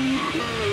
Yeah.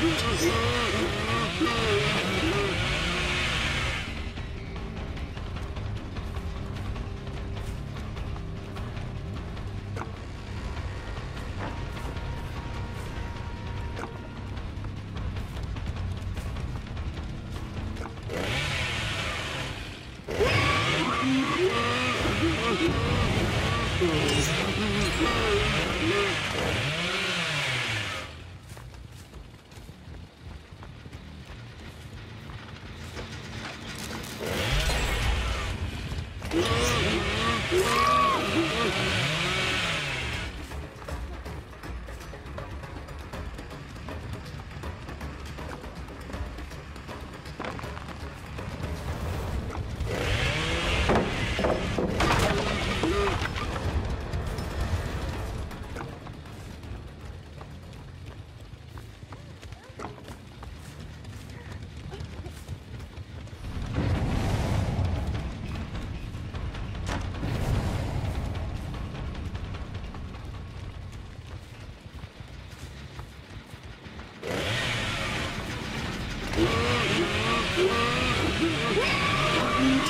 Oh,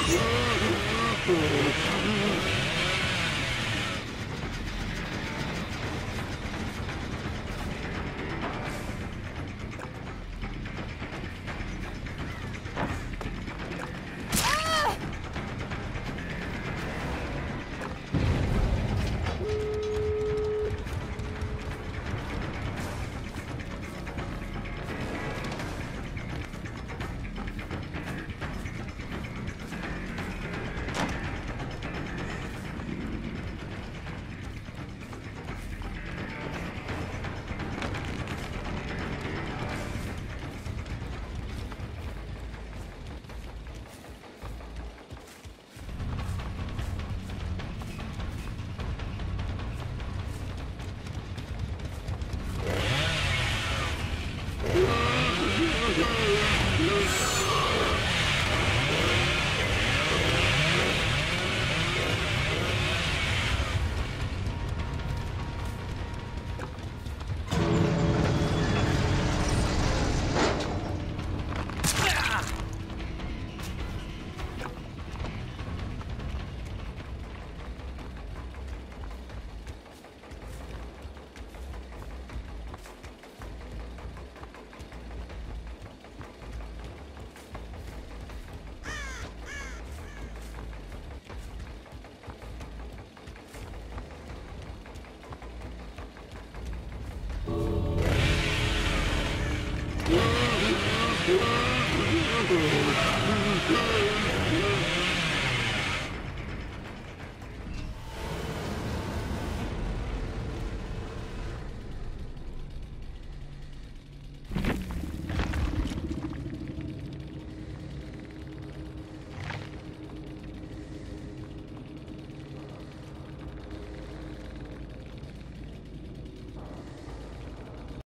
Oh, my God.